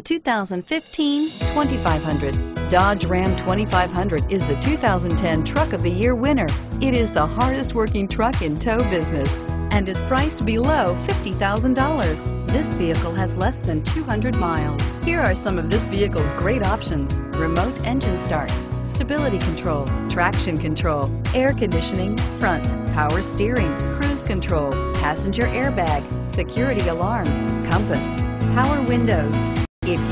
2015 2500. Dodge Ram 2500 is the 2010 Truck of the Year winner. It is the hardest working truck in tow business and is priced below $50,000. This vehicle has less than 200 miles. Here are some of this vehicle's great options. Remote engine start, stability control, traction control, air conditioning, front, power steering, cruise control, passenger airbag, security alarm, compass, power windows.